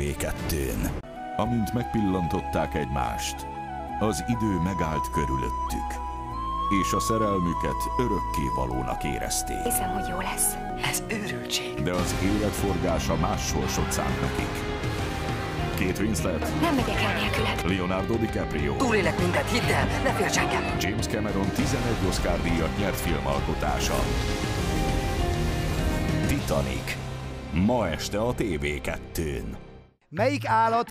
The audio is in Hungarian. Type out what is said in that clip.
TV2-n. Amint megpillantották egymást, az idő megállt körülöttük, és a szerelmüket örökké valónak érezték. Hiszem, hogy jó lesz. Ez őrültség. De az élet forgása más sorsot szánt nekik. Kate Winslet, Nem megyek el nélküled. Leonardo DiCaprio, Túlélek mindent, hidd el, ne félts engem. James Cameron 11 Oscar díjat nyert filmalkotása. Titanic. Ma este a TV2-n. Melyik állat